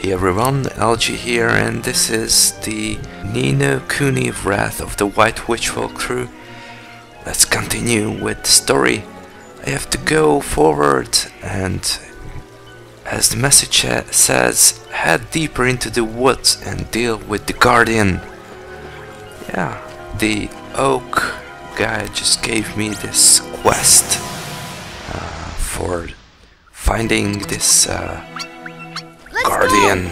Hey everyone, Algee here and this is the Ni No Kuni Wrath of the White Witch walkthrough. Let's continue with the story. I have to go forward and as the message says, head deeper into the woods and deal with the Guardian. Yeah, the Oak guy just gave me this quest uh, for finding this uh, Guardian.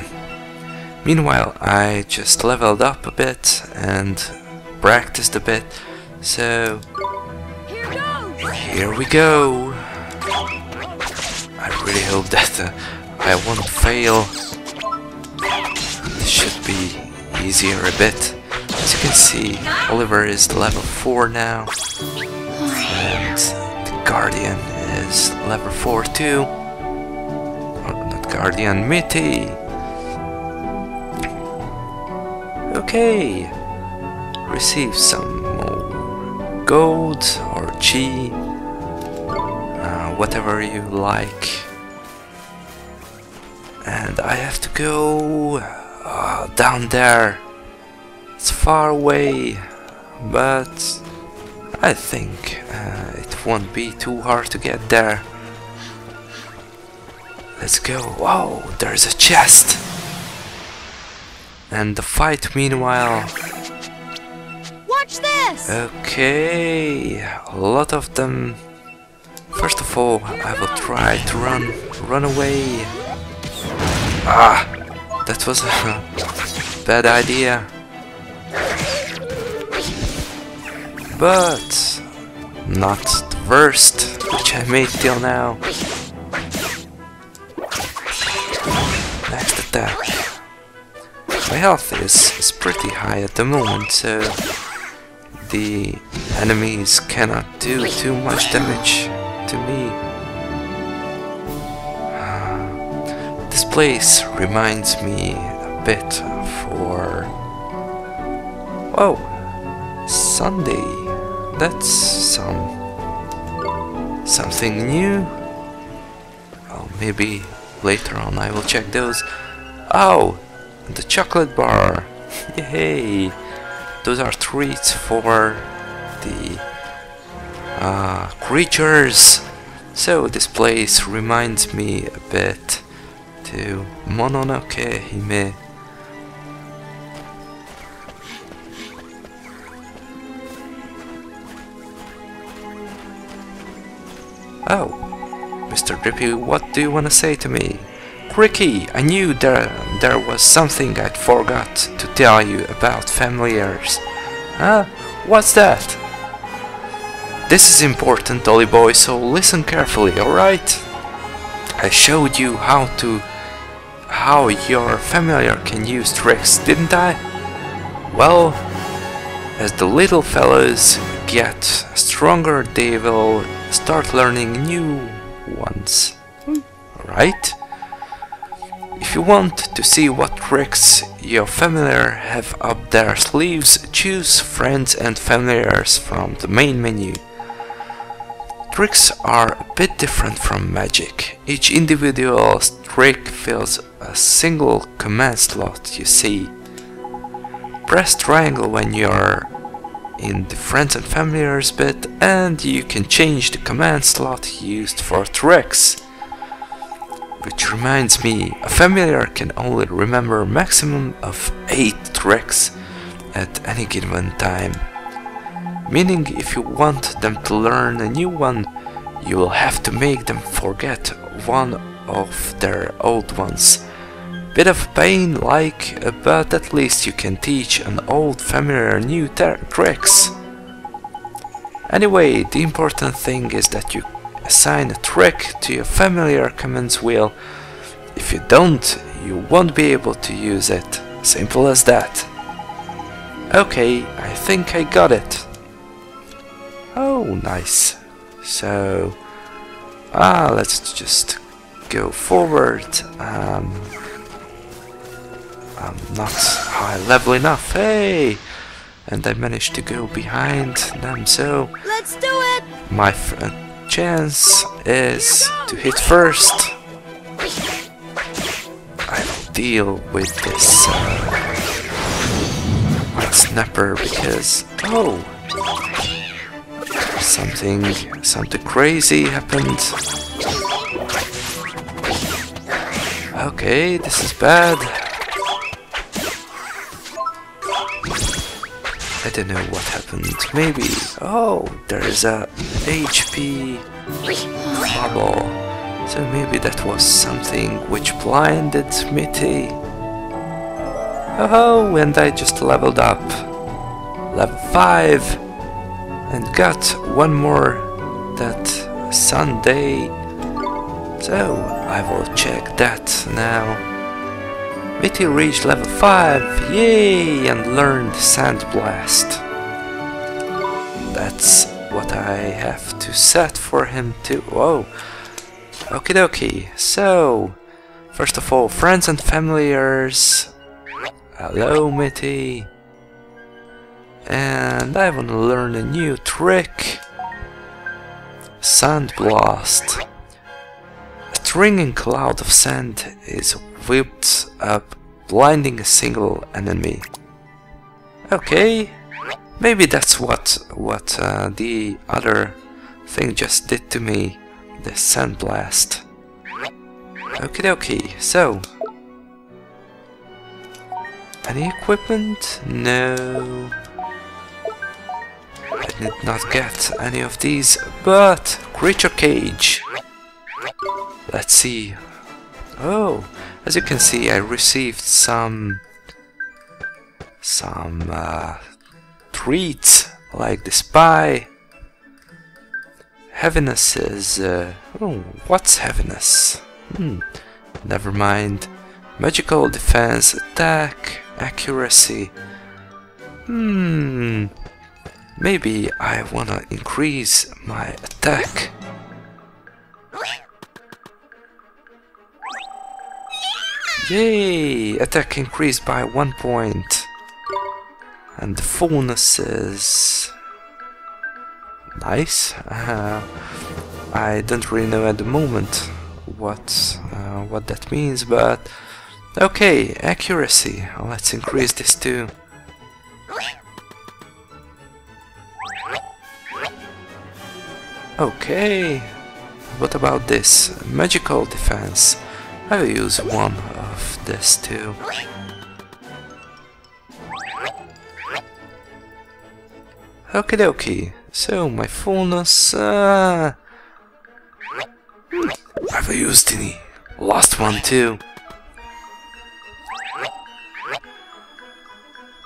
Meanwhile, I just leveled up a bit and practiced a bit, so here we go. I really hope that uh, I won't fail. This should be easier a bit. As you can see, Oliver is level 4 now, and the Guardian is level 4 too. Guardian Mitty. Okay. Receive some more gold or chi. Uh, whatever you like. And I have to go uh, down there. It's far away, but I think uh, it won't be too hard to get there. Let's go. Whoa, there's a chest. And the fight meanwhile. Watch this. Okay, a lot of them. First of all, I will try to run run away. Ah, that was a bad idea. But not the worst which I made till now. Attack. My health is, is pretty high at the moment, so the enemies cannot do too much damage to me. This place reminds me a bit for... Oh, Sunday. That's some... something new. Well, maybe later on I will check those. Oh, the chocolate bar. Yay! Those are treats for the uh, creatures. So this place reminds me a bit to Mononoke Hime. Oh, Mr. Drippy, what do you want to say to me? Ricky, I knew there, there was something I'd forgot to tell you about familiars. Huh? What's that? This is important, Ollie boy, so listen carefully, alright? I showed you how to... how your familiar can use tricks, didn't I? Well, as the little fellows get stronger, they will start learning new ones. Hmm, right? You want to see what tricks your familiar have up their sleeves, choose Friends and Familiars from the main menu. Tricks are a bit different from magic. Each individual trick fills a single command slot, you see. Press triangle when you're in the Friends and Familiars bit and you can change the command slot used for tricks. Which reminds me, a familiar can only remember a maximum of 8 tricks at any given time. Meaning if you want them to learn a new one, you will have to make them forget one of their old ones. Bit of pain like, but at least you can teach an old familiar new tricks. Anyway, the important thing is that you assign a trick to your familiar commands wheel. If you don't, you won't be able to use it. Simple as that. Okay, I think I got it. Oh, nice. So, ah, let's just go forward. Um, I'm not high level enough. Hey! And I managed to go behind them, so... Let's do it! My friend chance is to hit first. I will deal with this uh, snapper because oh something something crazy happened. Okay, this is bad. I don't know what happened. Maybe. Oh, there is a HP bubble. So maybe that was something which blinded Mitty. Oh, and I just leveled up. Level 5. And got one more that Sunday. So I will check that now. Mitty reached level 5, yay, and learned Sandblast. That's what I have to set for him to... Whoa! Okie dokie, so... First of all, friends and familiars. Hello, Mitty. And I want to learn a new trick. Sandblast. A ringing cloud of sand is whipped up, blinding a single enemy. Okay, maybe that's what what uh, the other thing just did to me, the sandblast. Okie dokie, so... Any equipment? No. I did not get any of these, but creature cage. Let's see. Oh, as you can see, I received some some uh, treats like this pie. Heaviness is uh, oh, what's heaviness? Hmm, never mind. Magical defense, attack, accuracy. Hmm. Maybe I wanna increase my attack. Yay! Attack increased by one point. And the fullness is... Nice. Uh, I don't really know at the moment what uh, what that means, but okay, accuracy. Let's increase this too. Okay, what about this? Magical defense. I will use one of this too. Okie dokie, so my fullness... Uh, I will use the last one too.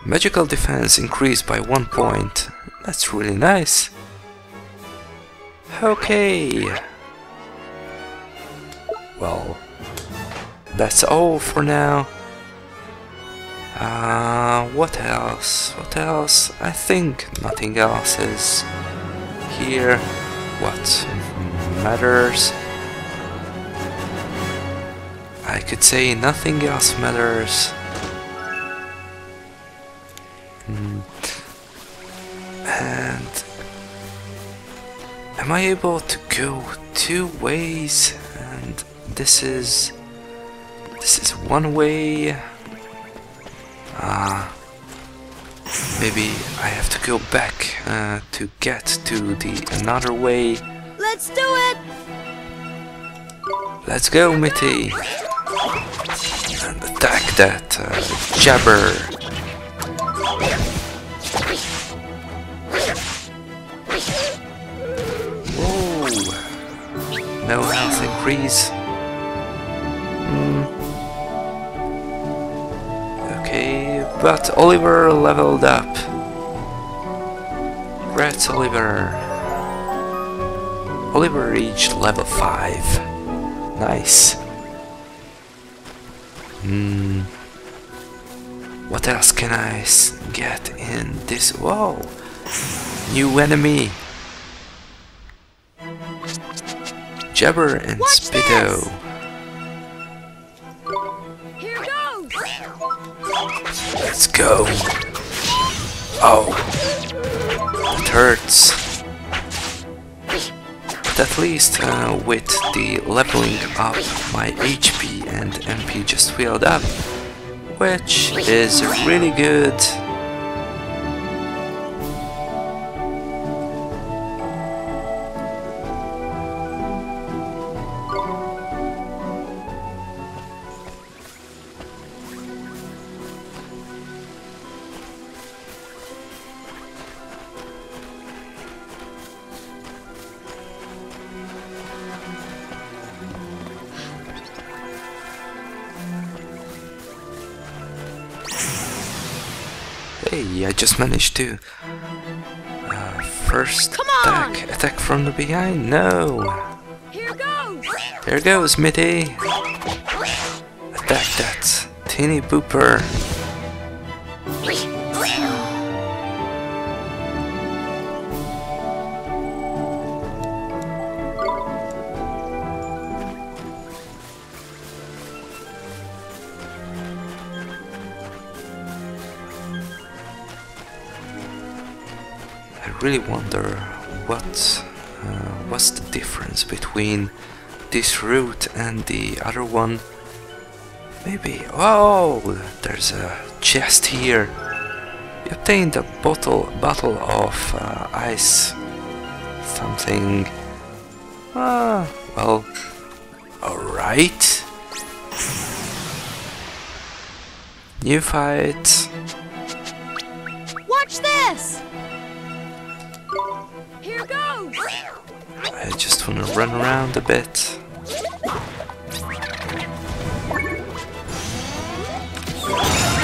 Magical defense increased by one point. That's really nice. Okay. Well, that's all for now. Uh, what else? What else? I think nothing else is here. What matters? I could say nothing else matters. Mm. And am I able to go two ways? And this is this is one way. Ah, uh, maybe I have to go back uh, to get to the another way. Let's do it. Let's go, Mitty, and attack that uh, jabber. Whoa! No health increase. But Oliver leveled up. Congrats, Oliver. Oliver reached level 5. Nice. Hmm. What else can I get in this? Whoa! New enemy! Jabber and Watch Spitto. This. Let's go. Oh. It hurts. But at least uh, with the leveling up, my HP and MP just filled up. which is really good. Hey, I just managed to. Uh, first Come on! attack. Attack from the behind? No! Here goes! There goes, Mitty! Attack that teeny booper! Really wonder what uh, what's the difference between this route and the other one. Maybe. Oh, there's a chest here. You obtained a bottle bottle of uh, ice something. Ah, well, all right. New fight. To run around a bit.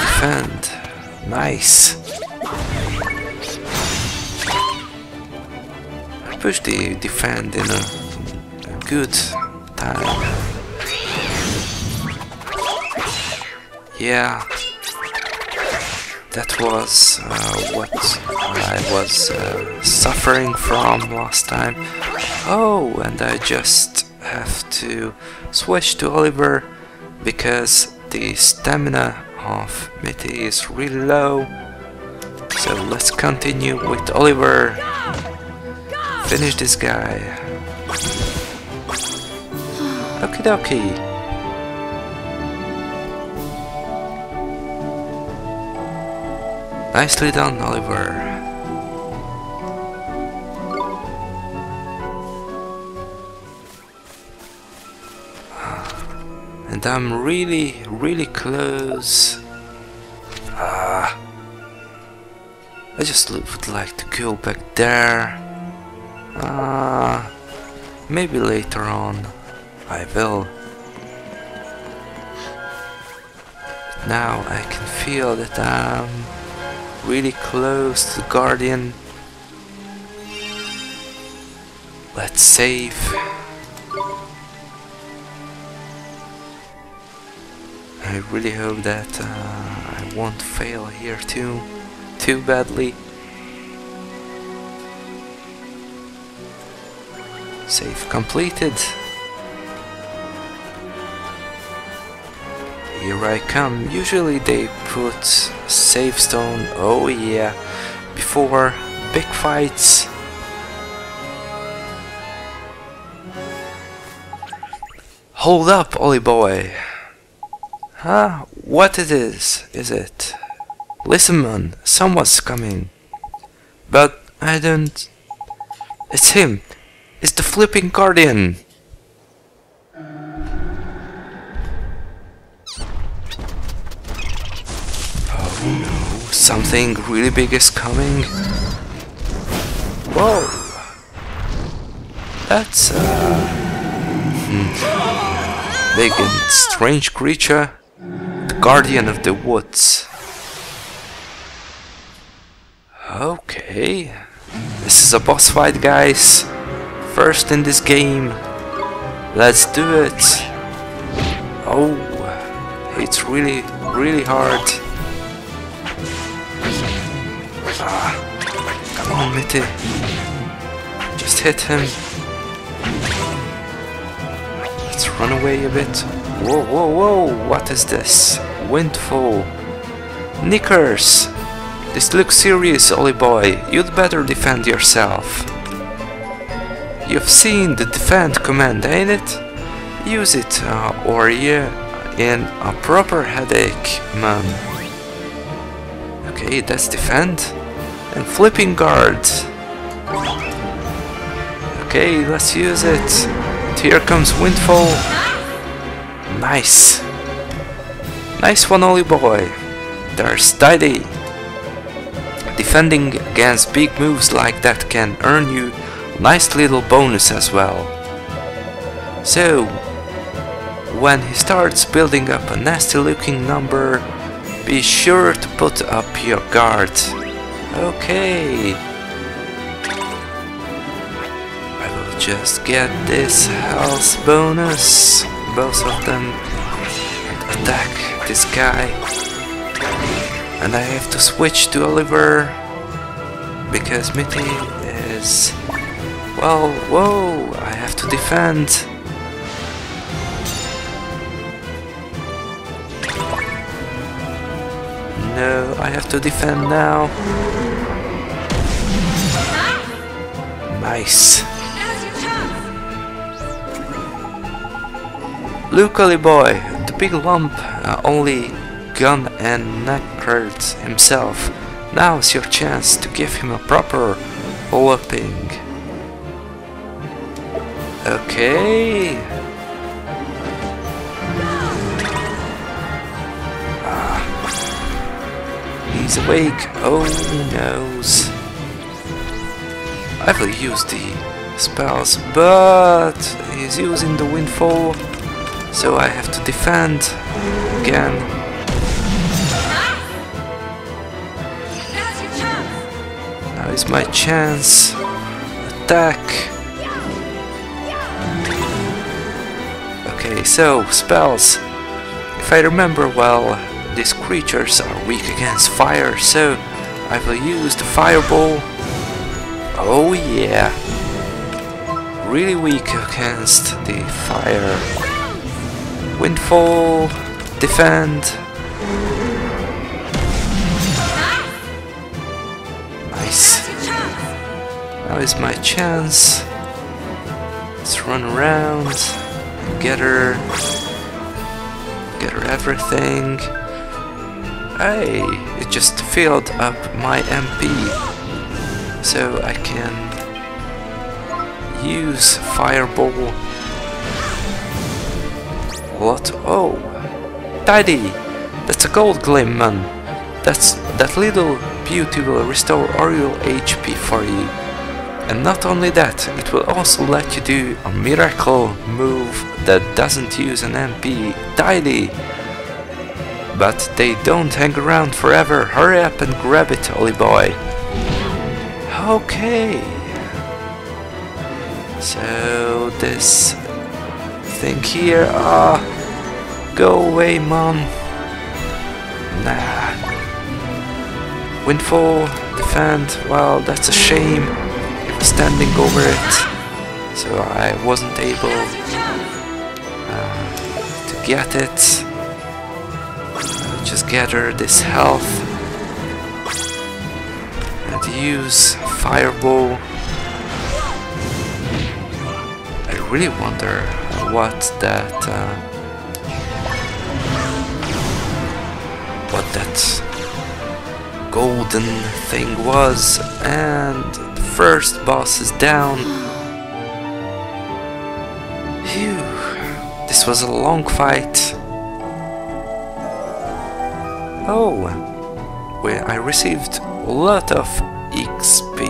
Defend. Nice. Push the defend in a, a good time. Yeah. That was uh, what I was uh, suffering from last time. Oh, and I just have to switch to Oliver because the stamina of Mitty is really low. So let's continue with Oliver. Finish this guy. Okie dokie. Nicely done, Oliver. And I'm really, really close. Ah. I just would like to go back there. Ah. Maybe later on I will. But now I can feel that I'm really close to the Guardian. Let's save. I really hope that uh, I won't fail here too, too badly. Save completed. Here I come. Usually they put save stone, oh yeah, before big fights. Hold up, Ollie boy. Huh? What it is, is it? Listen man, someone's coming. But I don't... It's him. It's the flipping guardian. Oh no, something really big is coming. Whoa. That's uh hmm, big and strange creature. Guardian of the woods. Okay. This is a boss fight guys. First in this game. Let's do it. Oh, it's really, really hard. Ah, come on, Mitty. Just hit him. Let's run away a bit. Whoa, whoa, whoa! What is this? Windfall. Knickers! This looks serious, Ollie boy. You'd better defend yourself. You've seen the defend command, ain't it? Use it, uh, or yeah, in a proper headache, man. Okay, that's defend. And flipping guard. Okay, let's use it. And Here comes Windfall. Nice. Nice one, Ollie boy. There's Tidy. Defending against big moves like that can earn you nice little bonus as well. So, when he starts building up a nasty looking number, be sure to put up your guard. Okay. I will just get this health bonus. Both of them attack this guy. And I have to switch to Oliver because Mitty is well, whoa, I have to defend. No, I have to defend now. Nice. Luckily boy, the big lump uh, only gun and knackered himself. Now's your chance to give him a proper whooping. Okay. Ah. He's awake. Oh noes. I will use the spells, but he's using the windfall, so I have to defend again. Now is my chance. Attack. Okay, so spells. If I remember well, these creatures are weak against fire, so I will use the fireball. Oh yeah. Really weak against the fire. Windfall, defend. Nice. Now is my chance. Let's run around, get her, get her everything. Hey, it just filled up my MP, so I can use Fireball. What? Oh, tidy! That's a gold gleam, man. That's that little beauty will restore your HP for you. And not only that, it will also let you do a miracle move that doesn't use an MP. Tidy! But they don't hang around forever. Hurry up and grab it, Ollie boy. Okay. So this thing here, ah, go away, mom. Nah. Windfall, defend. Well, that's a shame. Standing over it, so I wasn't able uh, to get it. I'll just gather this health and use fireball. I really wonder what that uh, what that golden thing was and the first boss is down. Phew, this was a long fight. Oh, where I received a lot of XP,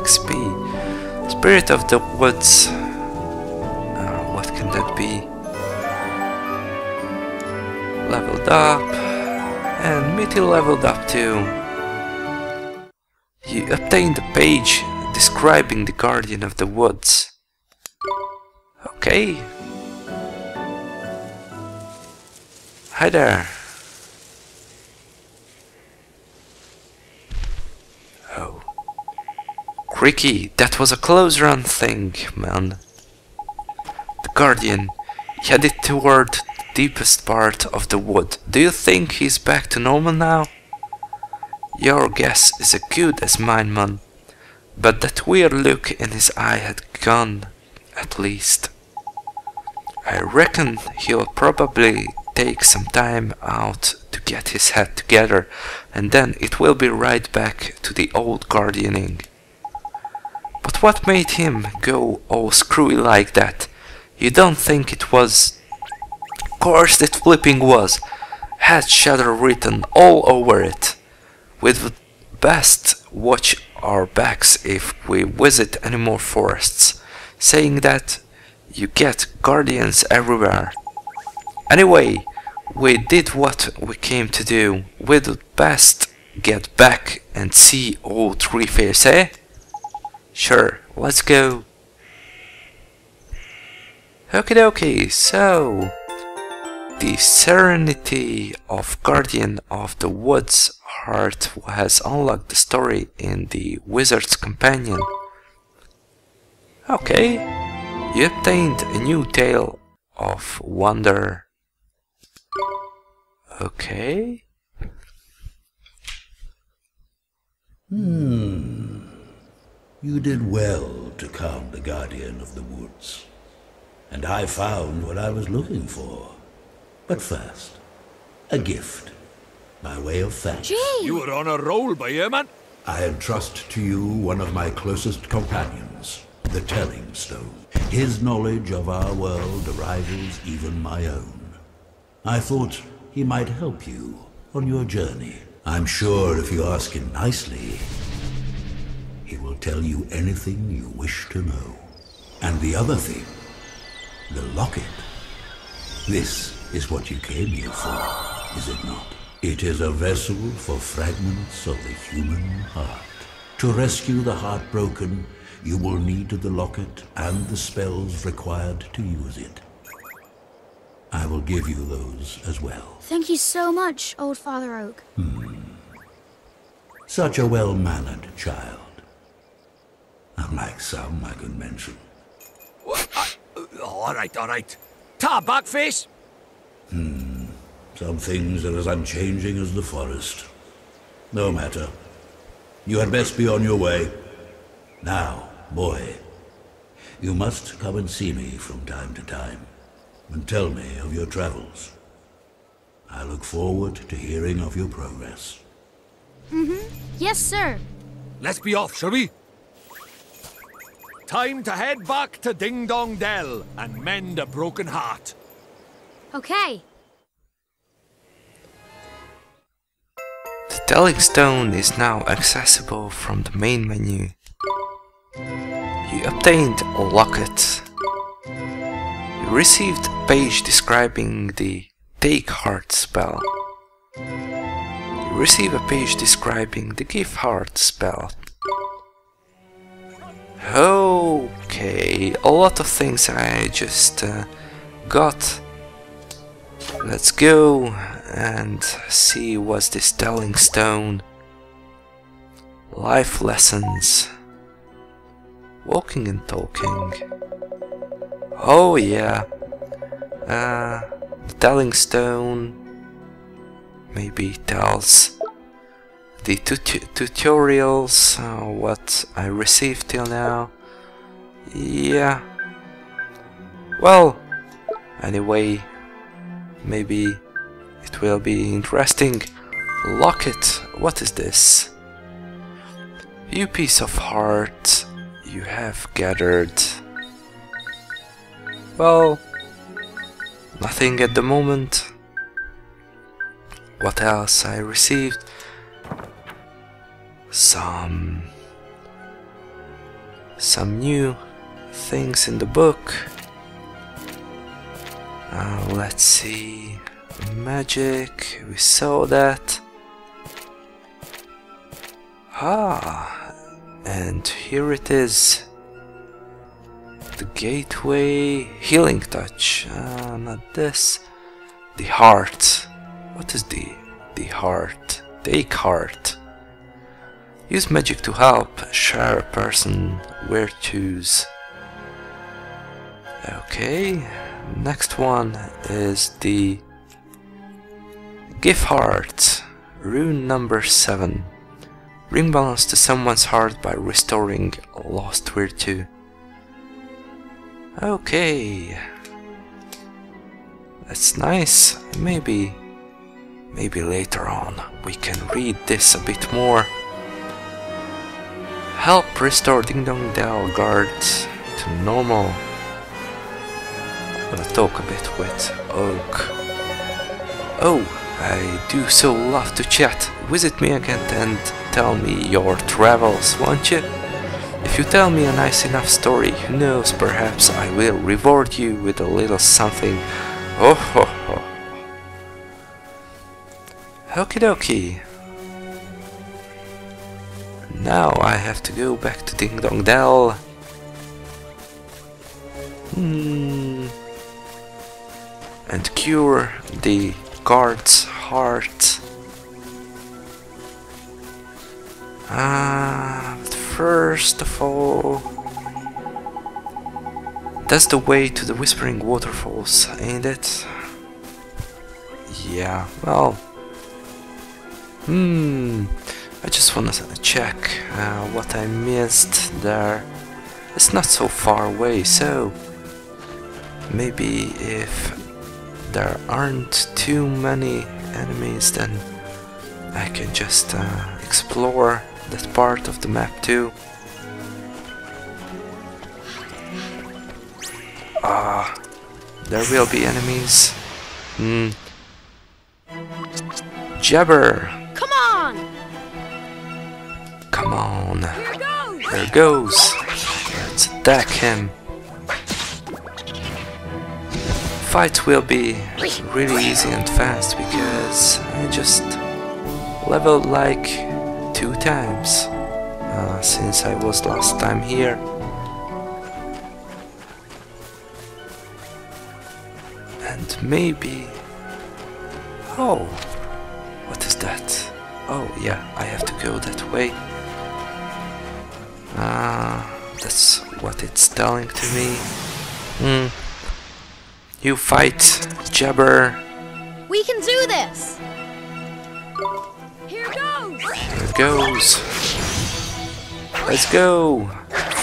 XP. Spirit of the Woods. That be? Leveled up, and Mitty leveled up too. You obtained a page describing the Guardian of the Woods. Okay. Hi there. Oh. Cricky, that was a close run thing, man. Guardian headed toward the deepest part of the wood. Do you think he's back to normal now? Your guess is as good as mine, man. But that weird look in his eye had gone, at least. I reckon he'll probably take some time out to get his head together and then it will be right back to the old gardening. But what made him go all screwy like that? You don't think it was... Course it flipping was! Had Shadar written all over it. We'd best watch our backs if we visit any more forests, saying that you get guardians everywhere. Anyway, we did what we came to do. We'd best get back and see all three fairs, eh? Sure, let's go. Okie dokie, so the Serenity of Guardian of the Woods Heart has unlocked the story in the Wizard's Companion. Okay, you obtained a new tale of wonder. Okay. Hmm. You did well to calm the Guardian of the Woods. And I found what I was looking for. But first, a gift. By way of thanks. Gee! You were on a roll, by here. I entrust to you one of my closest companions, the Telling Stone. His knowledge of our world rivals even my own. I thought he might help you on your journey. I'm sure if you ask him nicely, he will tell you anything you wish to know. And the other thing, the locket. This is what you came here for, is it not? It is a vessel for fragments of the human heart. To rescue the heartbroken, you will need the locket and the spells required to use it. I will give you those as well. Thank you so much, Old Father Oak. Hmm. Such a well-mannered child. Unlike some I could mention. What? I, all right, all right. Ta, backface. Some things are as unchanging as the forest. No matter. You had best be on your way. Now, boy, you must come and see me from time to time, and tell me of your travels. I look forward to hearing of your progress. Mm-hmm. Yes, sir. Let's be off, shall we? Time to head back to Ding Dong Dell and mend a broken heart. Okay. The Telling Stone is now accessible from the main menu. You obtained a locket. You received a page describing the Take Heart spell. You receive a page describing the Give Heart spell. Okay, a lot of things I just uh, got. Let's go and see what's this telling stone. Life lessons. Walking and talking. Oh yeah. Uh, the telling stone maybe tells the tut- tutorials, uh, what I received till now. Yeah. Well, anyway, maybe it will be interesting. Locket, what is this? You piece of heart you have gathered. Well, nothing at the moment. What else I received? Some some new things in the book. Uh, let's see. Magic, we saw that. Ah, and here it is. The gateway, healing touch. Uh, not this. The heart. What is the the heart? Take heart. Use magic to help share a person virtues. Okay, next one is the Give Heart, rune number 7. Bring balance to someone's heart by restoring lost virtue. Okay. That's nice. Maybe, maybe later on we can read this a bit more. Help restore Ding Dong Dell guards to normal. I'm gonna talk a bit with Oak. Oh, I do so love to chat. Visit me again and tell me your travels, won't you? If you tell me a nice enough story, who knows, perhaps I will reward you with a little something. Oh ho ho. Okie dokie. Now I have to go back to Ding Dong Dell. Hmm. And cure the guard's heart. Ah, but first of all, that's the way to the Whispering Waterfalls, ain't it? Yeah, well, hmm, I just wanna check uh, what I missed there. It's not so far away, so maybe if there aren't too many enemies, then I can just uh, explore that part of the map too. Ah, there will be enemies. Hmm. Jabber, Come on! Come on. There goes. Let's attack him. Fight will be really easy and fast because I just leveled like two times uh, since I was last time here. And maybe... Oh, what is that? Oh yeah, I have to go that way. Ah, that's what it's telling to me. Hmm. You fight, Jabber. We can do this! Here goes! Here it goes. Let's go.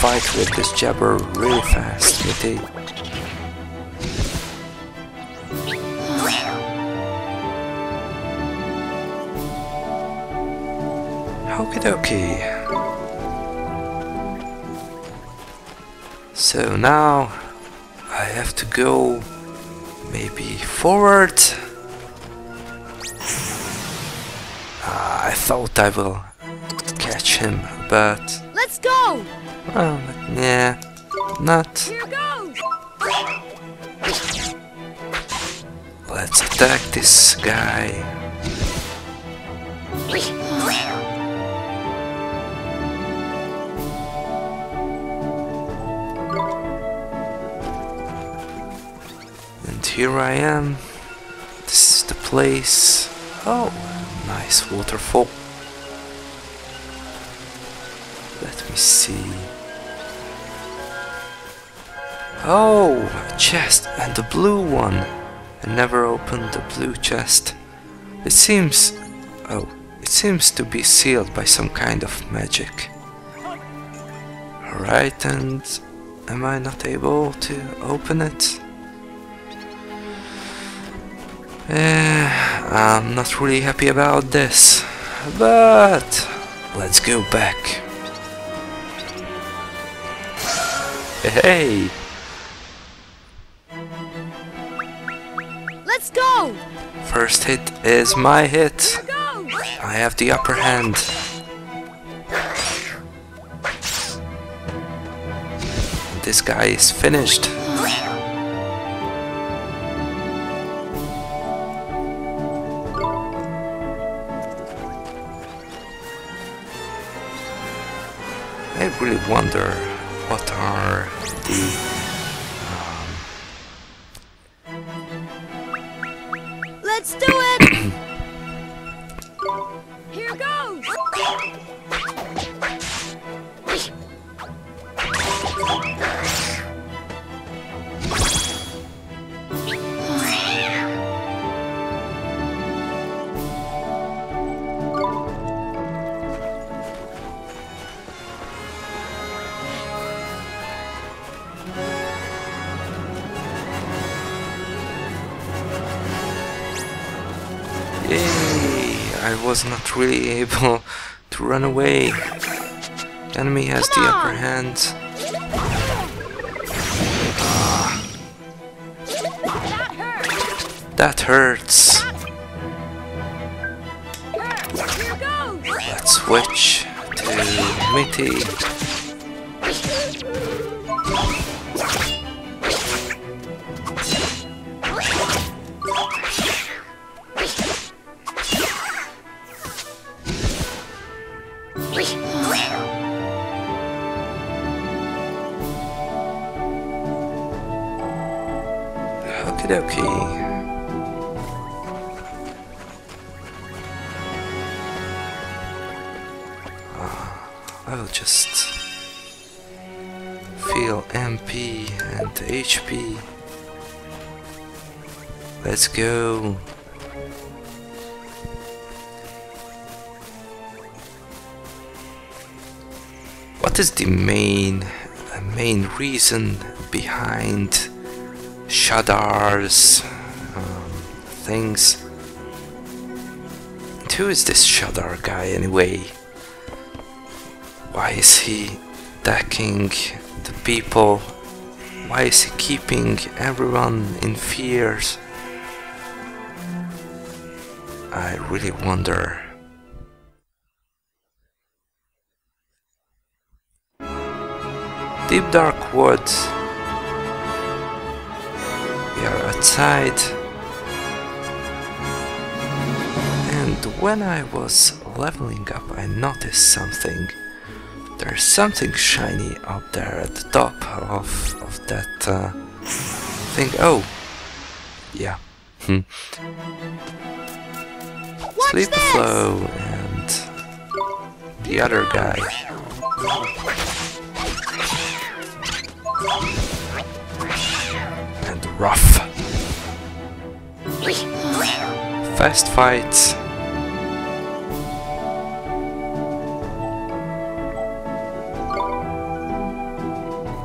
Fight with this Jabber really fast, Mitty. Okie dokie. So now I have to go maybe forward. Ah, I thought I will catch him, but Let's go! well, yeah, not. Here goes! Let's attack this guy. Here I am. This is the place. Oh, nice waterfall. Let me see. Oh, a chest and the blue one. I never opened the blue chest. It seems. Oh, it seems to be sealed by some kind of magic. Alright, and am I not able to open it? Eh, I'm not really happy about this, but let's go back. Hey! Let's go! First hit is my hit. I have the upper hand. This guy is finished. I really wonder what are the um, Let's do it! Here goes! Not really able to run away. The enemy has the upper hand. That hurts. That hurts. Hurts. Here goes. Let's switch to Mitty. Reason behind Shadar's um, things? And who is this Shadar guy anyway? Why is he attacking the people? Why is he keeping everyone in fears? I really wonder. Deep dark woods. We are outside. And when I was leveling up, I noticed something. There's something shiny up there at the top of, of that uh, thing. Oh, yeah. Hmm. Watch Sleep this. Flow and the other guy. And rough. Fast fights.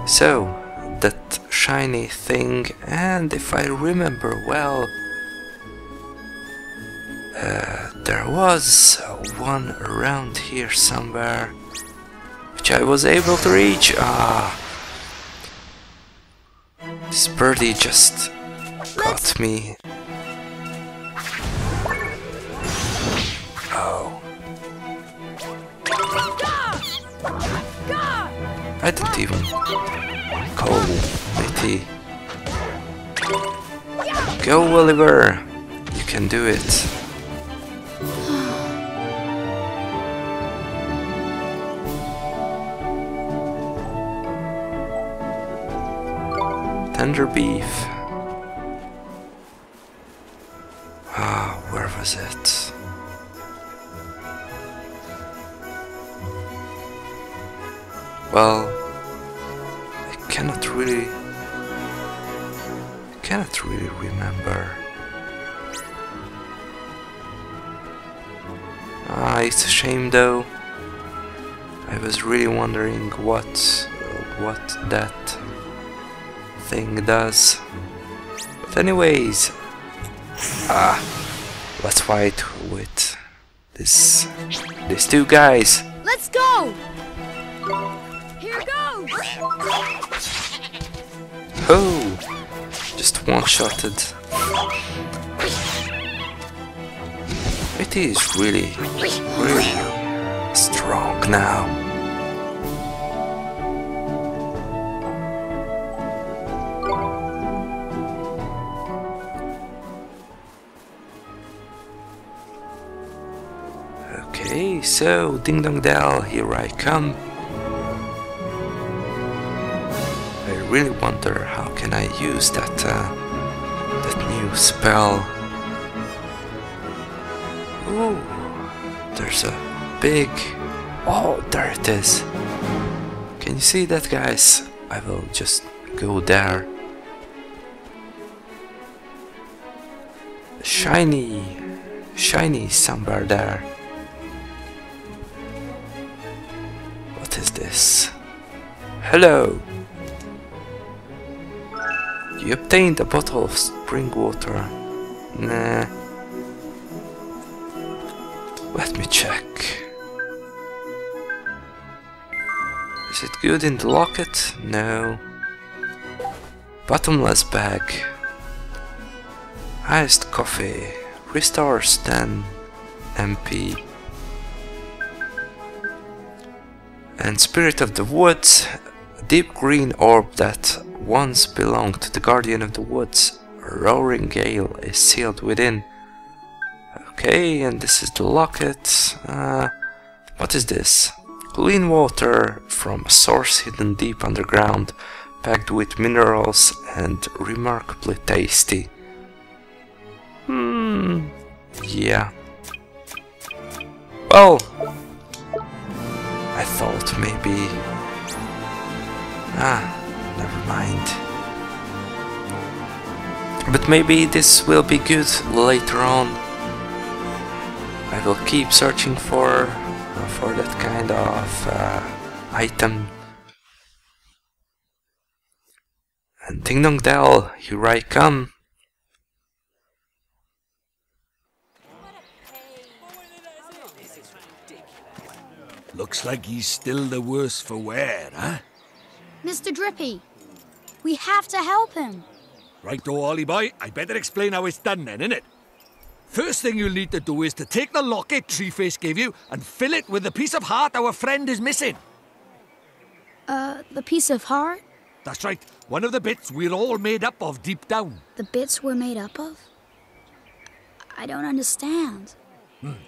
So, that shiny thing, and if I remember well, uh, there was one around here somewhere, which I was able to reach. Ah, this birdie just got me. Oh, I didn't even call Mitty. Go, Oliver! You can do it. Tender beef. Ah, where was it? Well, I cannot really. I cannot really remember. Ah, it's a shame though. I was really wondering what what that thing does. But anyways, ah, let's fight with this these two guys. Let's go. Here goes. Oh, just one-shotted. It is really, really strong now. So Ding Dong Dell, here I come. I really wonder how can I use that uh, that new spell. Ooh, there's a big. Oh, there it is. Can you see that, guys? I will just go there. Shiny, shiny somewhere there. Hello. You obtained a bottle of spring water. Nah. Let me check. Is it good in the locket? No. Bottomless bag. Iced coffee. Restores 10 MP. And Spirit of the Woods. Deep green orb that once belonged to the Guardian of the Woods. A roaring gale is sealed within. Okay, and this is the locket. Uh, what is this? Clean water from a source hidden deep underground, packed with minerals and remarkably tasty. Hmm. Yeah. Well, I thought maybe. Ah, never mind. But maybe this will be good later on. I will keep searching for for that kind of uh, item. And Ding Dong Dell, here I come. Looks like he's still the worse for wear, huh? Mr. Drippy, we have to help him. Right, oh, Ollie boy, I better explain how it's done then, innit? First thing you'll need to do is to take the locket Treeface gave you and fill it with the piece of heart our friend is missing. Uh, the piece of heart? That's right, one of the bits we're all made up of deep down. The bits we're made up of? I don't understand.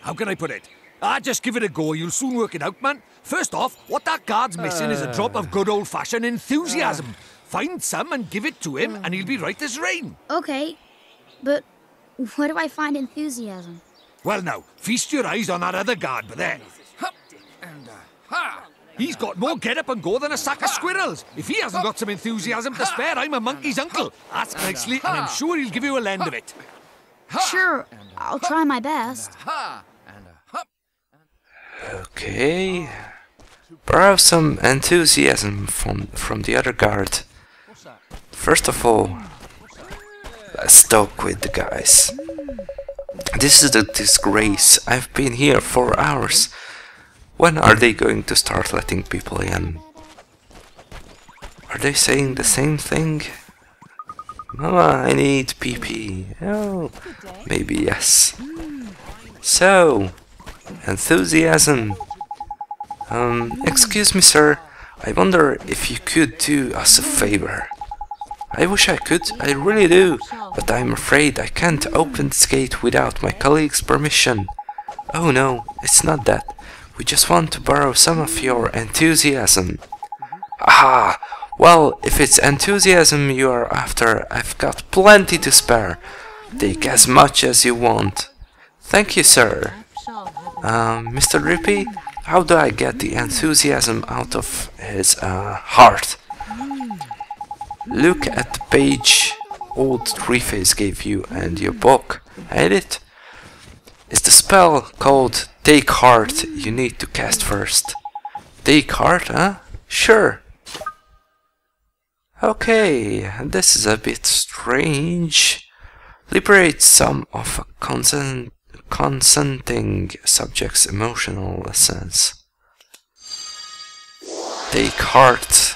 How can I put it? Ah, just give it a go, you'll soon work it out, man. First off, what that guard's missing is a drop of good old-fashioned enthusiasm. Uh. Find some and give it to him, and he'll be right as rain. Okay, but where do I find enthusiasm? Well now, feast your eyes on that other guard, but there. Hup, and, uh, ha! He's got more get up and go than a sack of squirrels. If he hasn't got some enthusiasm to spare, I'm a monkey's uncle. Ask nicely, and uh, I'm sure he'll give you a lend of it. Sure, uh, I'll try my best. Okay. Borrow some enthusiasm from from the other guard. First of all, let's talk with the guys. This is a disgrace. I've been here for hours. When are they going to start letting people in? Are they saying the same thing? Mama, I need PP. Oh, maybe yes. So, enthusiasm. Um, excuse me, sir. I wonder if you could do us a favor. I wish I could, I really do, but I'm afraid I can't open this gate without my colleague's permission. Oh no, it's not that. We just want to borrow some of your enthusiasm. Ah, well, if it's enthusiasm you are after, I've got plenty to spare. Take as much as you want. Thank you, sir. Um, Mr. Drippy, how do I get the enthusiasm out of his uh, heart? Look at the page old Treeface gave you and your book. Ain't it? It's the spell called Take Heart you need to cast first. Take Heart, huh? Sure. Okay, this is a bit strange. Liberate some of a consent consenting subject's emotional sense. Take heart.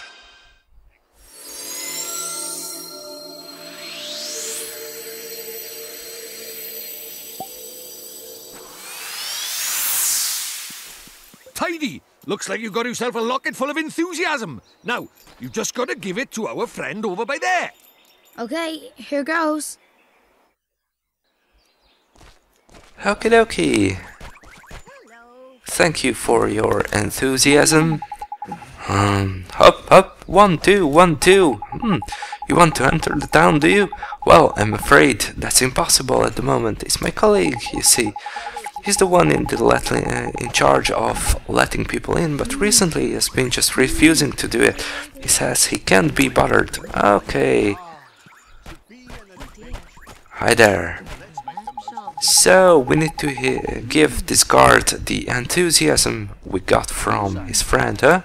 Tidy! Looks like you've got yourself a locket full of enthusiasm. Now, you've just got to give it to our friend over by there. Okay, here goes. Okie dokie. Thank you for your enthusiasm. Um, hop, hop, one, two, one, two. Hmm. You want to enter the town, do you? Well, I'm afraid that's impossible at the moment. It's my colleague, you see. He's the one in the let- uh, in charge of letting people in, but recently he has been just refusing to do it. He says he can't be bothered. Okay. Hi there. So we need to give this guard the enthusiasm we got from his friend, huh?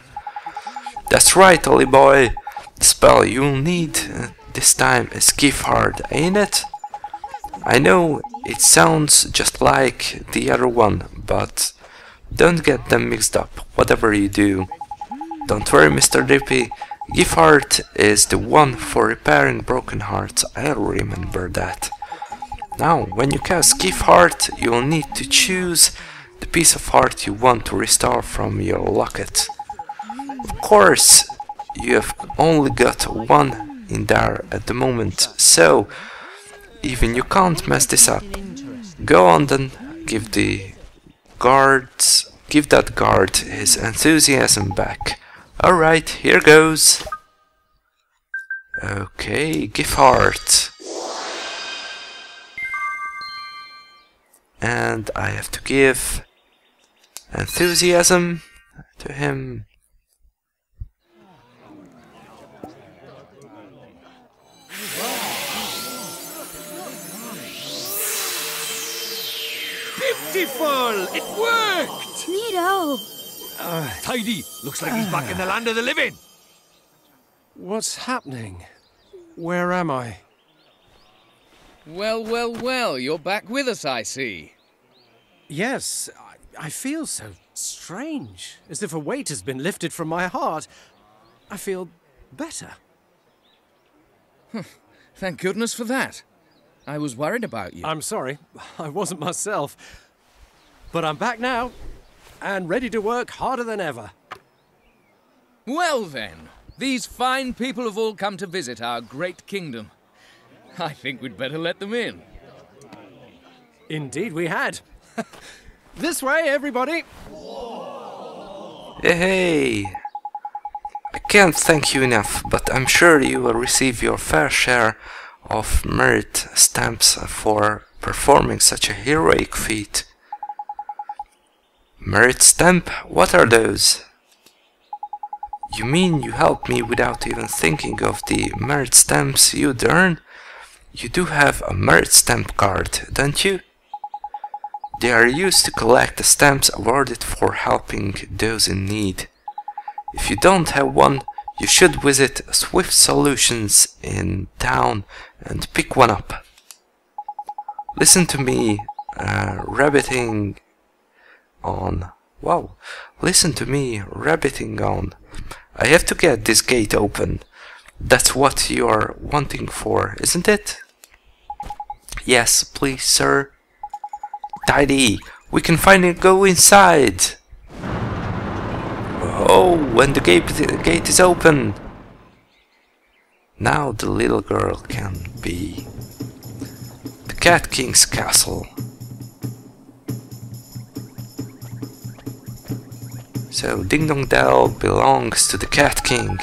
That's right, Ollie boy. The spell you'll need uh, this time is Give ain't it? I know it sounds just like the other one, but don't get them mixed up, whatever you do. Don't worry, Mr. Drippy. Gift is the one for repairing broken hearts. I'll remember that. Now, when you cast Gift Heart, you will need to choose the piece of heart you want to restore from your locket. Of course, you have only got one in there at the moment, so even you can't mess this up. Go on then, give the guards, give that guard his enthusiasm back. Alright, here goes. Okay, Gift Heart. And I have to give enthusiasm to him. Beautiful! It worked! Neato! Ah, tidy! Looks like he's back in the land of the living. What's happening? Where am I? Well, well, well, you're back with us, I see. Yes, I, I feel so strange, as if a weight has been lifted from my heart. I feel better. Thank goodness for that. I was worried about you. I'm sorry, I wasn't myself. But I'm back now, and ready to work harder than ever. Well then, these fine people have all come to visit our great kingdom. I think we'd better let them in. Indeed, we had. this way, everybody! Hey! I can't thank you enough, but I'm sure you will receive your fair share of merit stamps for performing such a heroic feat. Merit stamp? What are those? You mean you helped me without even thinking of the merit stamps you'd earn? You do have a merit stamp card, don't you? They are used to collect the stamps awarded for helping those in need. If you don't have one, you should visit Swift Solutions in town and pick one up. Listen to me, uh, rabbiting on. Wow, listen to me, rabbiting on. I have to get this gate open. That's what you're wanting for, isn't it? Yes, please, sir. Tidy, we can finally go inside. Oh, when the gate, the gate is open. Now the little girl can be the Cat King's castle. So Ding Dong Dell belongs to the Cat King.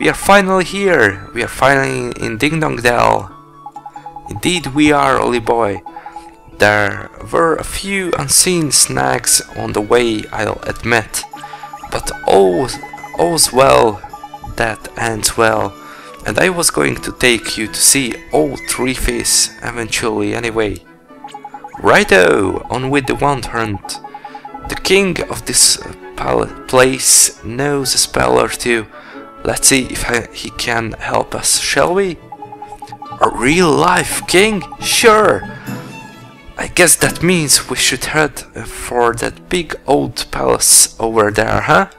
We are finally here. We are finally in Ding Dong Dell. Indeed we are, Ollie boy. There were a few unseen snags on the way, I'll admit. But all, all's well that ends well. And I was going to take you to see old Treeface eventually anyway. Righto, on with the wand hunt. The king of this uh, place knows a spell or two. Let's see if uh, he can help us, shall we? A real life king? Sure! I guess that means we should head for that big old palace over there, huh?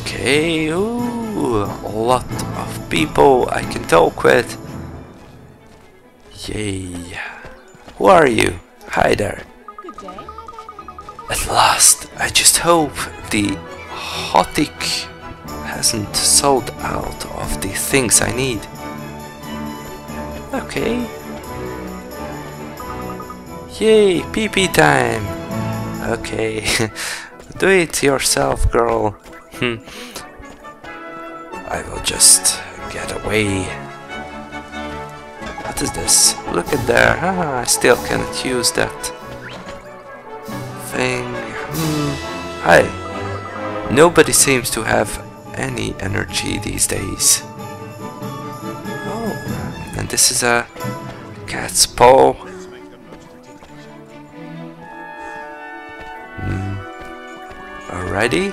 Okay, ooh, a lot of people I can talk with. Yay. Who are you? Hi there. Good day. At last, I just hope the Hootique hasn't sold out of the things I need. Okay. Yay, PP time! Okay, do it yourself, girl. Hmm. I will just get away. What is this? Look at there. Ah, I still cannot use that thing. Hmm. Hi. Nobody seems to have any energy these days. Oh, and this is a cat's paw. Hmm. Alrighty.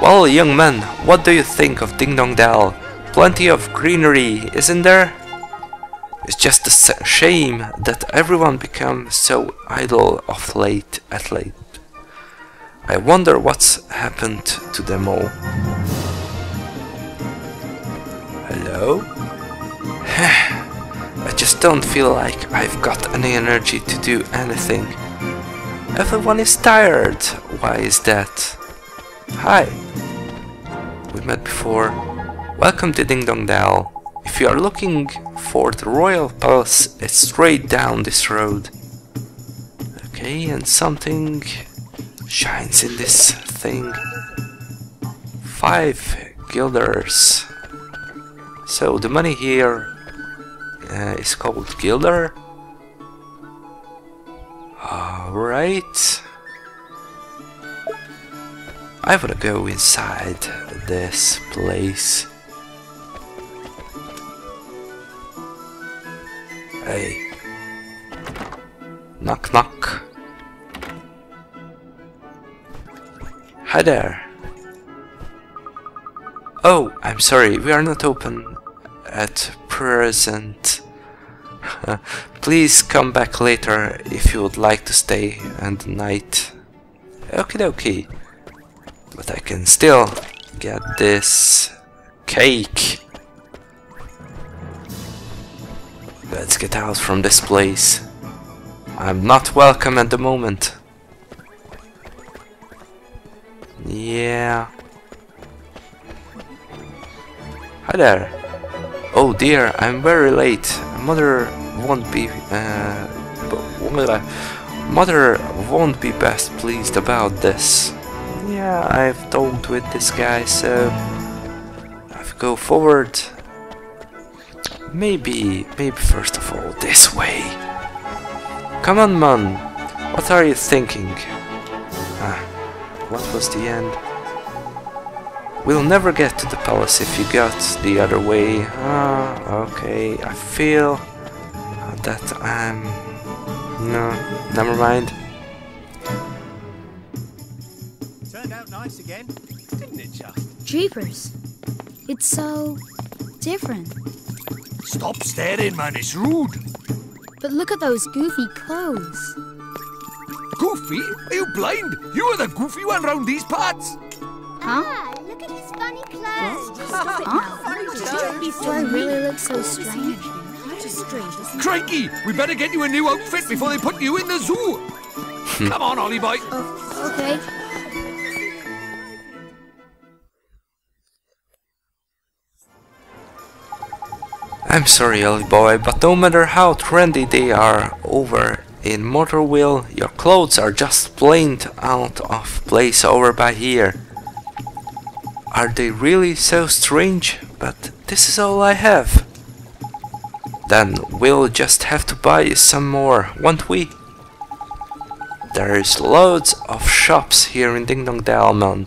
Well, young man, what do you think of Ding Dong Dell? Plenty of greenery, isn't there? It's just a shame that everyone becomes so idle of late at late. I wonder what's happened to them all. Hello? I just don't feel like I've got any energy to do anything. Everyone is tired. Why is that? Hi. We met before. Welcome to Ding Dong Dell. If you are looking for the Royal Palace, it's straight down this road. Okay, and something shines in this thing. Five guilders. So the money here uh, is called guilder. Alright. I wanna go inside this place. Hey. Knock knock. Hi there. Oh, I'm sorry, we are not open at present. Please come back later if you would like to stay and night. Okie dokie. But I can still get this cake. Let's get out from this place. I'm not welcome at the moment. Yeah. Hi there. Oh dear, I'm very late. Mother won't be uh, Mother won't be best pleased about this. Yeah, I've talked with this guy, so I've go forward. Maybe, maybe first of all this way. Come on, man. What are you thinking? Ah, what was the end? We'll never get to the palace if you got the other way. Ah, okay. I feel that I'm... No, never mind. Turned out nice again, didn't it, just? Jeepers. It's so different. Stop staring, man, it's rude. But look at those goofy clothes. Goofy? Are you blind? You are the goofy one round these parts. Huh? Ah, look at his funny clothes. Huh? Do I really look so strange? Crikey, we better get you a new outfit before they put you in the zoo. Come on, Ollie boy. Okay. I'm sorry, Ollie boy, but no matter how trendy they are over in Motorville, your clothes are just plain out of place over by here. Are they really so strange? But this is all I have. Then we'll just have to buy some more, won't we? There's loads of shops here in Ding Dong Dalman.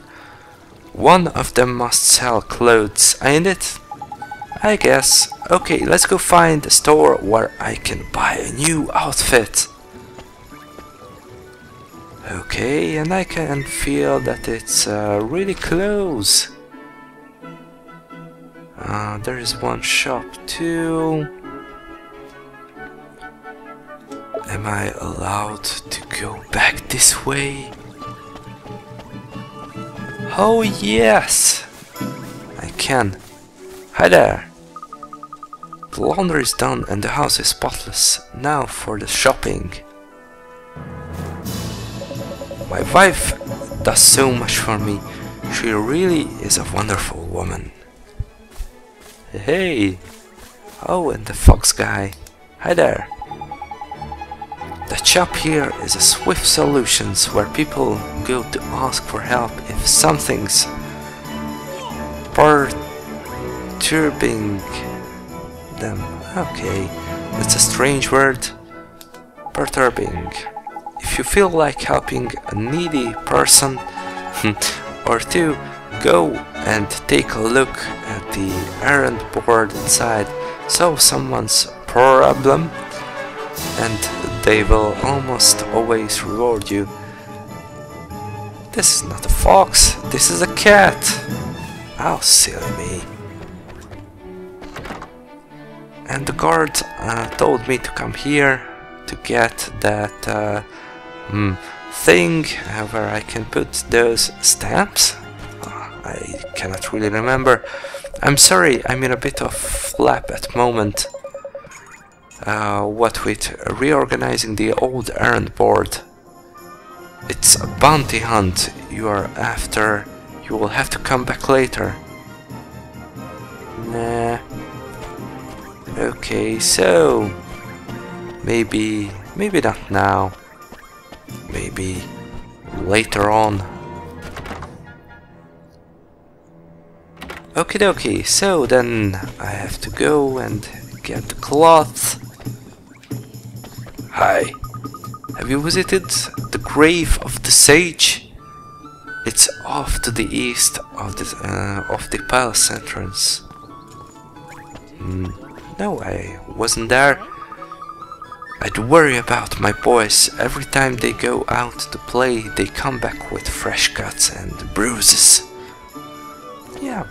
One of them must sell clothes, ain't it? I guess. Okay, let's go find a store where I can buy a new outfit. Okay, and I can feel that it's uh, really close. Uh, there is one shop too. Am I allowed to go back this way? Oh yes! I can. Hi there! The laundry is done and the house is spotless. Now for the shopping. My wife does so much for me. She really is a wonderful woman. Hey! Oh, and the fox guy. Hi there. The shop here is a Swift Solutions where people go to ask for help if something's perturbing them. Okay, that's a strange word. Perturbing. If you feel like helping a needy person or two, go and take a look at the errand board inside. Solve someone's problem and they will almost always reward you. This is not a fox, this is a cat. How silly me. and the guard uh, told me to come here to get that uh, thing where I can put those stamps. I cannot really remember. I'm sorry, I'm in a bit of flap at moment. Uh, what with reorganizing the old errand board. It's a bounty hunt you are after. You will have to come back later. Nah. Okay, so maybe maybe not now. Maybe later on. Okie dokie, so then I have to go and get the cloth. Hi. Have you visited the grave of the sage? It's off to the east of the uh, of the palace entrance. Mm, no, I wasn't there. I'd worry about my boys. Every time they go out to play, they come back with fresh cuts and bruises. Yeah,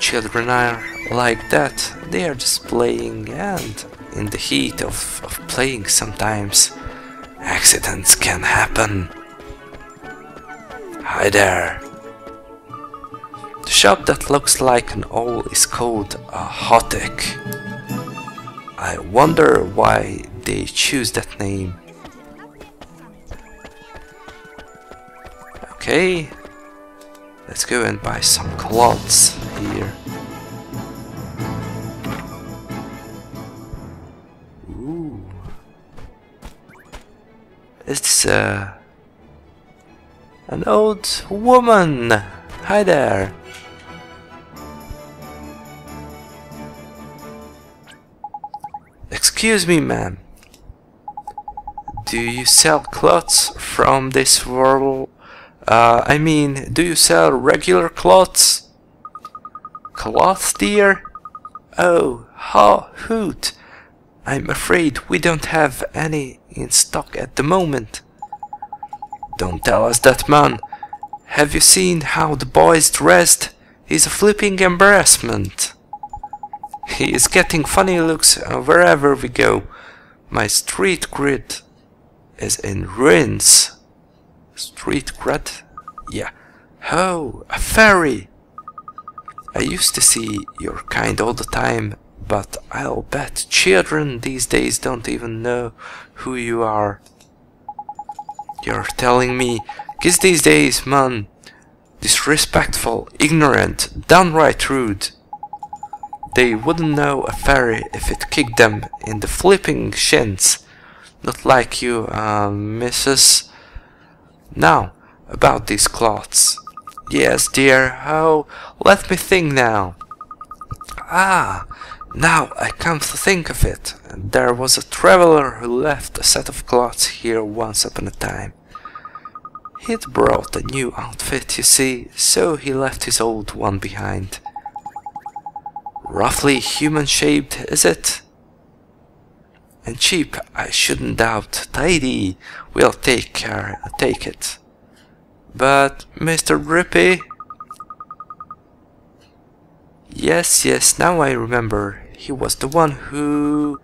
children are like that. They are just playing and in the heat of, of playing sometimes accidents can happen. Hi there. The shop that looks like an owl is called a Hootique. I wonder why they choose that name. Okay, let's go and buy some clothes here. Ooh. It's uh, an old woman. Hi there. Excuse me, ma'am. Do you sell clothes from this world? Uh, I mean, do you sell regular clothes? Cloth, dear? Oh, ha, hoot. I'm afraid we don't have any in stock at the moment. Don't tell us that, man. Have you seen how the boy's dressed? He's a flipping embarrassment. He is getting funny looks wherever we go. My street cred is in ruins. Street cred? Yeah. Oh, a fairy! I used to see your kind all the time, but I'll bet children these days don't even know who you are. You're telling me, kids these days, man, disrespectful, ignorant, downright rude. They wouldn't know a fairy if it kicked them in the flipping shins. Not like you, uh, Mrs. Now, about these cloths. Yes, dear, oh, let me think now. Ah, now I come to think of it. There was a traveler who left a set of cloths here once upon a time. He'd brought a new outfit, you see, so he left his old one behind. Roughly human-shaped, is it? And cheap, I shouldn't doubt. Tidy, we'll take care, take it. But, Mr. Drippy... Yes, yes, now I remember. He was the one who...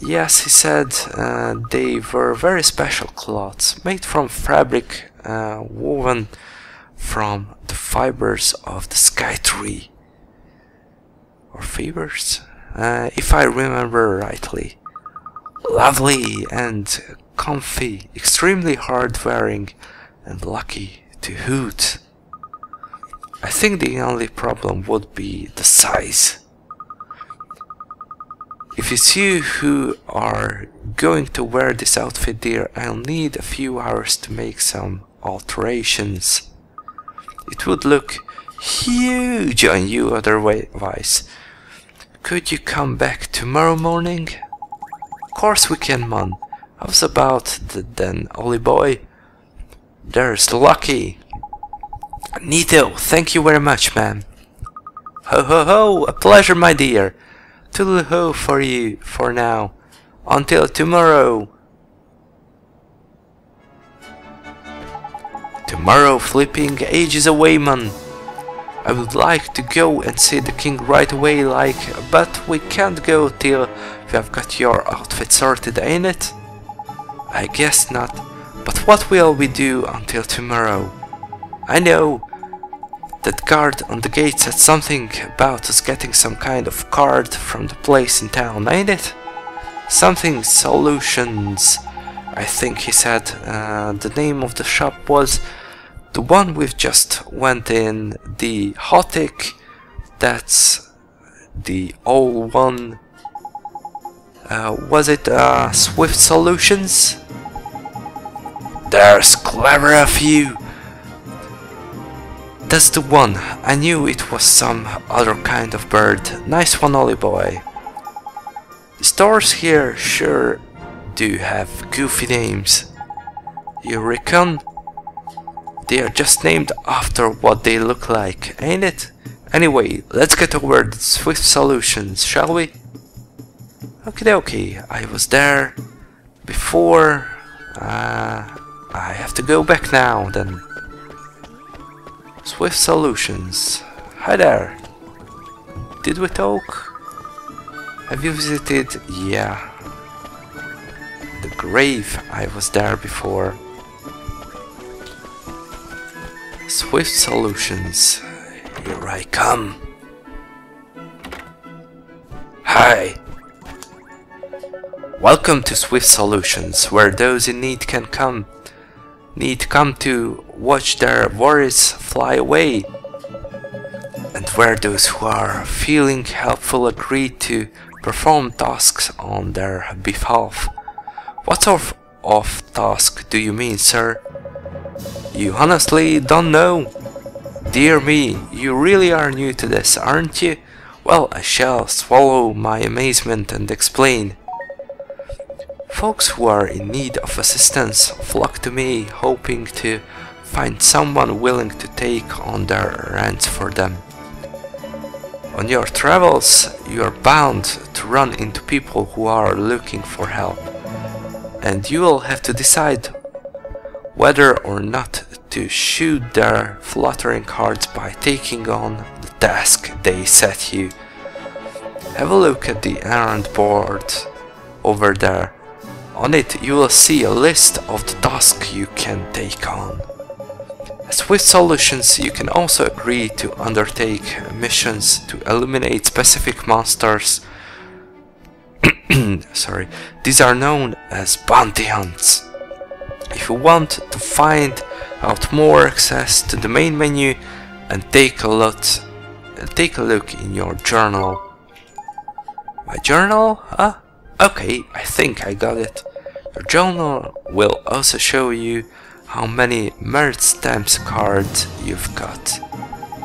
Yes, he said uh, they were very special cloths, made from fabric uh, woven from the fibers of the sky tree. Or fibers? Uh, if I remember rightly. Lovely and comfy, extremely hard wearing, and lucky to hoot. I think the only problem would be the size. If it's you who are going to wear this outfit dear, I'll need a few hours to make some alterations. It would look huge on you otherwise. Could you come back tomorrow morning? Course we can, man. How's about the then, Ollie boy? There's Lucky. Nito, thank you very much, man. Ho ho ho, a pleasure, my dear. Toodle ho for you for now. Until tomorrow. Tomorrow flipping ages away, man. I would like to go and see the king right away like, but we can't go till we have got your outfit sorted, ain't it? I guess not, but what will we do until tomorrow? I know, that guard on the gate said something about us getting some kind of card from the place in town, ain't it? Something solutions, I think he said. Uh, the name of the shop was the one we've just went in, the Hootique, that's the old one. Uh, was it uh, Swift Solutions? There's clever of you! That's the one. I knew it was some other kind of bird. Nice one, Ollie boy. The stores here sure do have goofy names. You reckon? They are just named after what they look like, ain't it? Anyway, let's get over the Swift Solutions, shall we? Okay, okay. I was there before. Uh, I have to go back now then. Swift Solutions. Hi there. Did we talk? Have you visited? Yeah. The grave. I was there before. Swift Solutions. Here I come. Hi. Welcome to Swift Solutions, where those in need can come need come to watch their worries fly away, and where those who are feeling helpful agree to perform tasks on their behalf. What sort of task do you mean, sir? You honestly don't know? Dear me, you really are new to this, aren't you? Well, I shall swallow my amazement and explain. Folks who are in need of assistance flock to me, hoping to find someone willing to take on their rents for them. On your travels, you are bound to run into people who are looking for help, and you will have to decide whether or not to shoot their fluttering hearts by taking on the task they set you. Have a look at the errand board over there on it you will see a list of the tasks you can take on. As with solutions you can also agree to undertake missions to eliminate specific monsters. Sorry, these are known as bounty hunts. If you want to find out more access to the main menu and take a look, take a look in your journal. My journal? Huh? Okay, I think I got it. Your journal will also show you how many merit stamps cards you've got.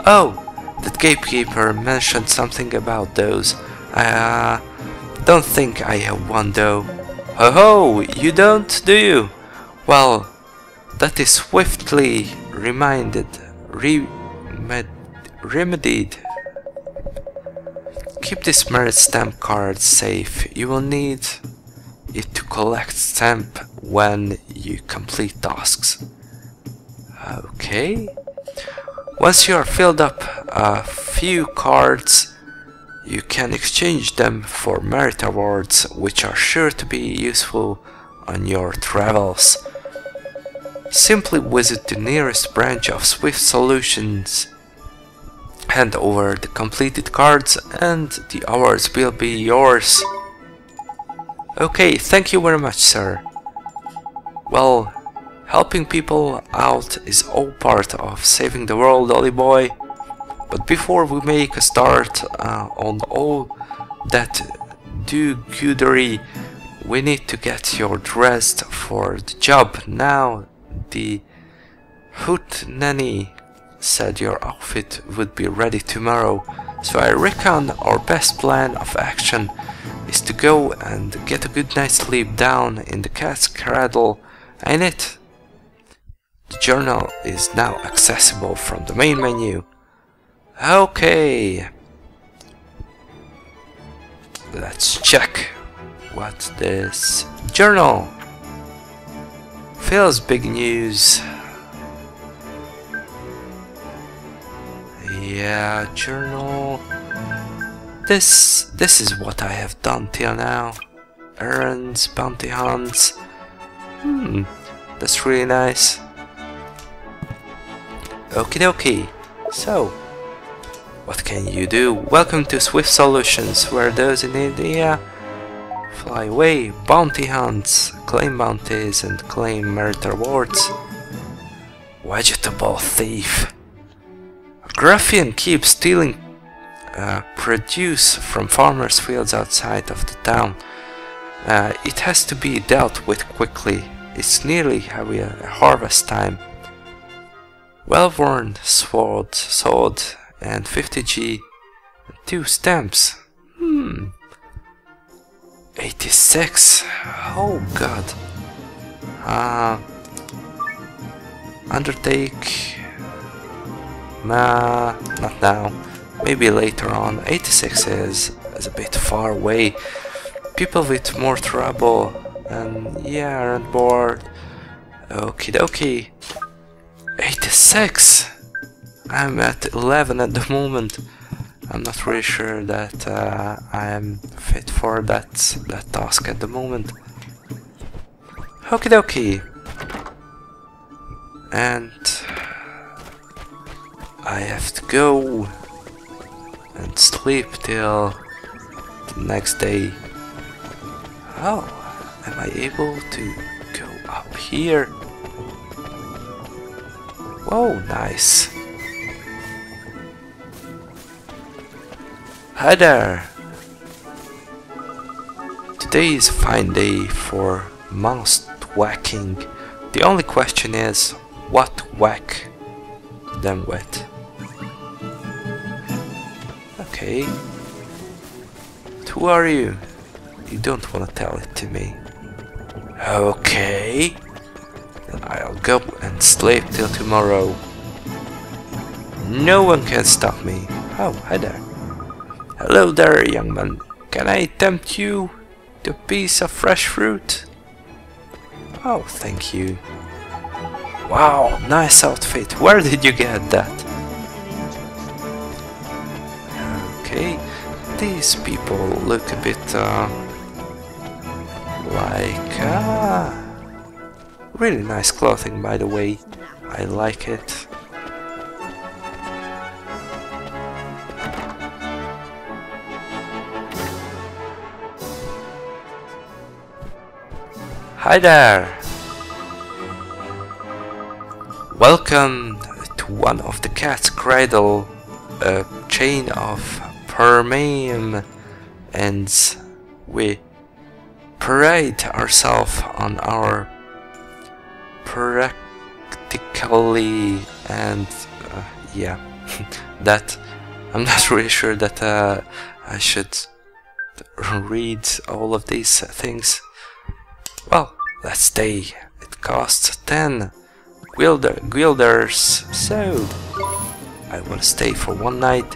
Oh, that gatekeeper mentioned something about those. I uh, don't think I have one though. Oh ho, you don't, do you? Well, that is swiftly reminded, remed remedied. Keep this merit stamp card safe. You will need it to collect stamp when you complete tasks. Okay. Once you are filled up a few cards, you can exchange them for merit awards, which are sure to be useful on your travels. Simply visit the nearest branch of Swift Solutions, hand over the completed cards, and the awards will be yours. Okay, thank you very much, sir. Well, helping people out is all part of saving the world, Ollie boy. But before we make a start uh, on all that do-goodery, we need to get you dressed for the job. Now, the Hootenanny said your outfit would be ready tomorrow, so I reckon our best plan of action is to go and get a good night's sleep down in the cat's cradle, ain't it? The journal is now accessible from the main menu. Okay. Let's check what this journal feels big news. Yeah, journal. This this is what I have done till now. Errands, bounty hunts. Hmm, that's really nice. Okie dokie. So, what can you do? Welcome to Swift Solutions, where those in India fly away, bounty hunts, claim bounties, and claim merit rewards. Vegetable thief. A Gruffian keeps stealing uh, produce from farmers' fields outside of the town. Uh, it has to be dealt with quickly. It's nearly harvest time. Well-worn sword, sword, and 50g, two stamps. Hmm. 86. Oh god. Uh, undertake. Nah, not now. Maybe later on. 86 is, is a bit far away. People with more trouble and yeah, aren't bored. Okie dokie. 86! I'm at 11 at the moment. I'm not really sure that uh, I am fit for that, that task at the moment. Okie dokie. And I have to go and sleep till the next day. Oh, am I able to go up here? Whoa, nice. Hi there! Today is a fine day for mouse whacking. The only question is, what whack them with? Okay. Who are you? You don't want to tell it to me. Okay. Then I'll go and sleep till tomorrow. No one can stop me. Oh, hi there. Hello there, young man. Can I tempt you to a piece of fresh fruit? Oh, thank you. Wow, nice outfit. Where did you get that? Okay, these people look a bit uh, like uh, really nice clothing, by the way. I like it. Hi there! Welcome to one of the cat's cradle, a chain of permian and we parade ourselves on our practically and uh, yeah that I'm not really sure that uh, I should read all of these things well let's stay it costs 10 guilder guilders so I will stay for one night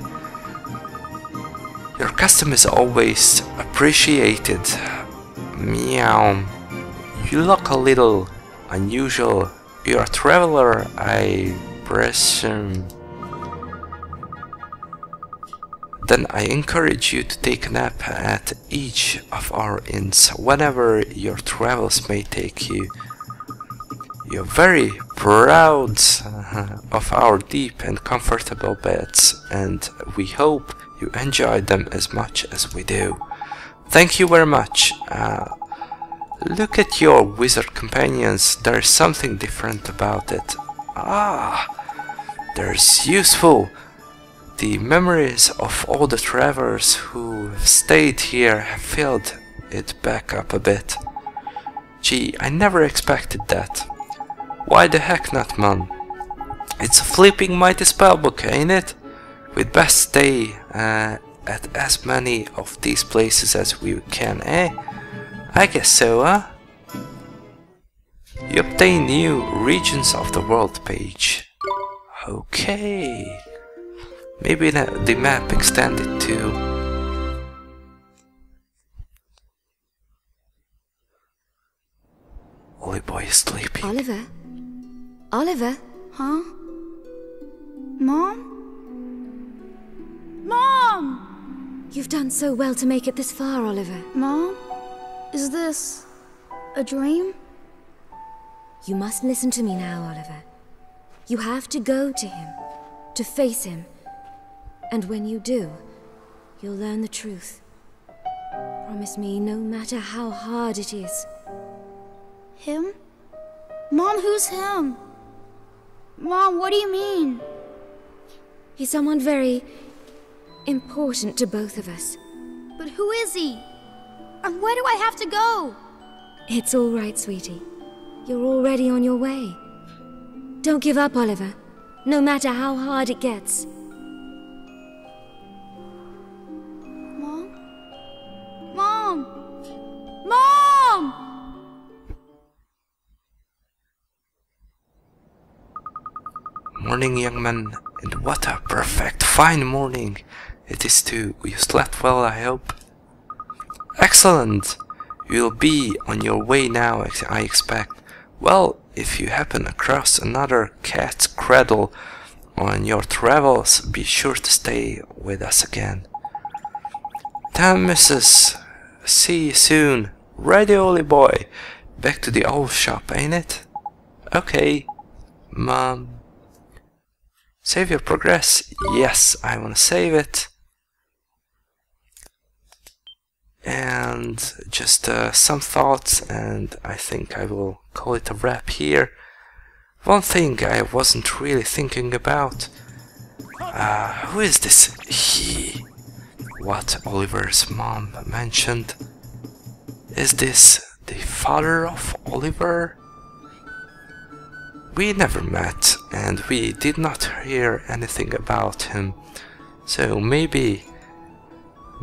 your custom is always appreciated. Meow. You look a little unusual. You're a traveler, I presume. Then I encourage you to take a nap at each of our inns whenever your travels may take you. You're very proud of our deep and comfortable beds, and we hope you enjoy them as much as we do. Thank you very much. Uh, look at your wizard companions, there is something different about it. Ah, there's useful. The memories of all the travelers who stayed here have filled it back up a bit. Gee, I never expected that. Why the heck not, man? It's a flipping mighty spellbook, ain't it? We'd best stay uh, at as many of these places as we can, eh? I guess so, huh? You obtain new regions of the world page. Okay. Maybe the map extended to... Ollie boy is sleeping. Oliver? Oliver? Huh? Mom? Mom? You've done so well to make it this far, Oliver. Mom? Is this a dream? You must listen to me now, Oliver. You have to go to him, to face him. And when you do, you'll learn the truth. Promise me, no matter how hard it is. Him? Mom, who's him? Mom, what do you mean? He's someone very important to both of us. But who is he? And where do I have to go? It's all right, sweetie. You're already on your way. Don't give up, Oliver, no matter how hard it gets. Morning, young man, and what a perfect fine morning it is too. You slept well, I hope. Excellent! You'll be on your way now, I expect. Well, if you happen across another cat's cradle on your travels, be sure to stay with us again. Damn, missus. See you soon. Ready, Ollie boy. Back to the old shop, ain't it? Okay. Mom. Save your progress. Yes, I want to save it. And just uh, some thoughts, and I think I will call it a wrap here. One thing I wasn't really thinking about. Uh, who is this he? What Oliver's mom mentioned. Is this the father of Oliver? We never met, and we did not hear anything about him. So maybe,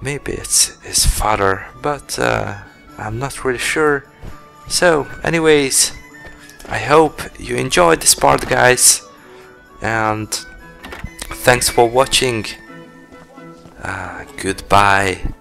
maybe it's his father, but uh, I'm not really sure. So, anyways, I hope you enjoyed this part, guys, and thanks for watching. Uh, goodbye.